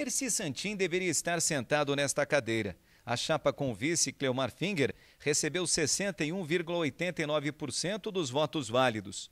Nerci Santin deveria estar sentado nesta cadeira. A chapa com vice Cleomar Finger recebeu 61,89% dos votos válidos.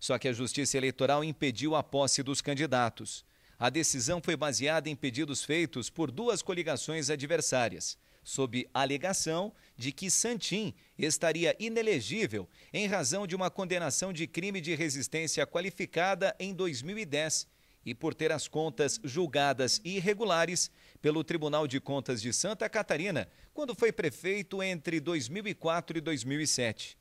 Só que a Justiça Eleitoral impediu a posse dos candidatos. A decisão foi baseada em pedidos feitos por duas coligações adversárias, sob alegação de que Santin estaria inelegível em razão de uma condenação de crime de resistência qualificada em 2010 e por ter as contas julgadas irregulares pelo Tribunal de Contas de Santa Catarina quando foi prefeito entre 2004 e 2007.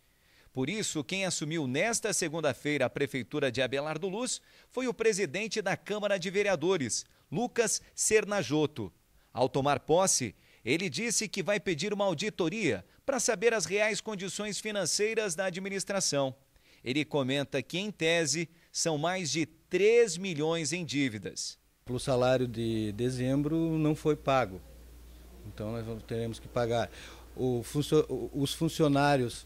Por isso, quem assumiu nesta segunda-feira a prefeitura de Abelardo Luz foi o presidente da Câmara de Vereadores, Lucas Sernajoto. Ao tomar posse, ele disse que vai pedir uma auditoria para saber as reais condições financeiras da administração. Ele comenta que, em tese, são mais de 3 milhões em dívidas. O salário de dezembro não foi pago, então nós teremos que pagar. os funcionários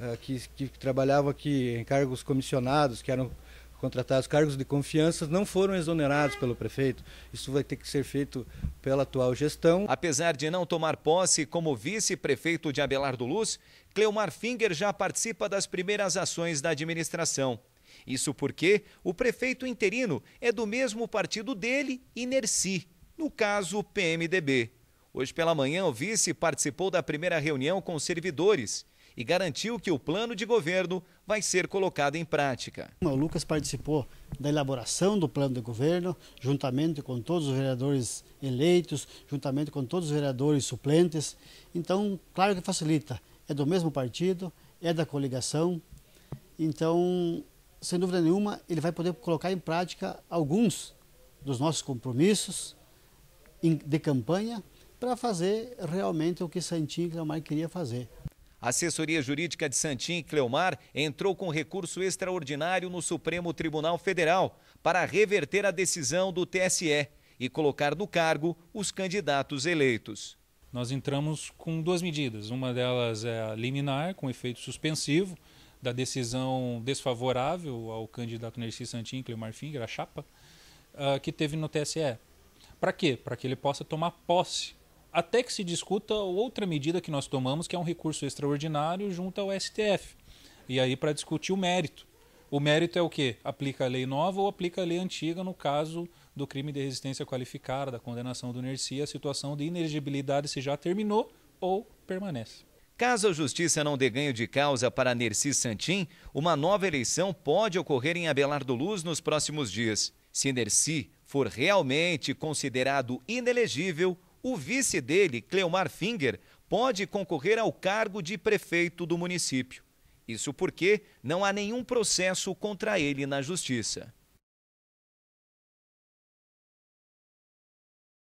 uh, que, que trabalhavam aqui em cargos comissionados, que eram contratados cargos de confiança não foram exonerados pelo prefeito. Isso vai ter que ser feito pela atual gestão. Apesar de não tomar posse como vice-prefeito de Abelardo Luz, Cleomar Finger já participa das primeiras ações da administração. Isso porque o prefeito interino é do mesmo partido dele, Inerci, no caso PMDB. Hoje pela manhã, o vice participou da primeira reunião com os servidores e garantiu que o plano de governo vai ser colocado em prática. O Lucas participou da elaboração do plano de governo, juntamente com todos os vereadores eleitos, juntamente com todos os vereadores suplentes. Então, claro que facilita. É do mesmo partido, é da coligação. Então, sem dúvida nenhuma, ele vai poder colocar em prática alguns dos nossos compromissos de campanha para fazer realmente o que Santinho e Cleomar queria fazer. A assessoria jurídica de Santim e Cleomar entrou com recurso extraordinário no Supremo Tribunal Federal para reverter a decisão do TSE e colocar no cargo os candidatos eleitos. Nós entramos com duas medidas. Uma delas é a liminar, com efeito suspensivo, da decisão desfavorável ao candidato Nerci Santin, Cleomar Finger, a chapa, uh, que teve no TSE. Para quê? Para que ele possa tomar posse, até que se discuta outra medida que nós tomamos, que é um recurso extraordinário junto ao STF. E aí para discutir o mérito. O mérito é o quê? Aplica a lei nova ou aplica a lei antiga no caso do crime de resistência qualificada, da condenação do Nerci, a situação de inelegibilidade se já terminou ou permanece. Caso a Justiça não dê ganho de causa para Nerci Santim, uma nova eleição pode ocorrer em Abelardo Luz nos próximos dias. Se Nerci for realmente considerado inelegível, o vice dele, Cleomar Finger, pode concorrer ao cargo de prefeito do município. Isso porque não há nenhum processo contra ele na Justiça.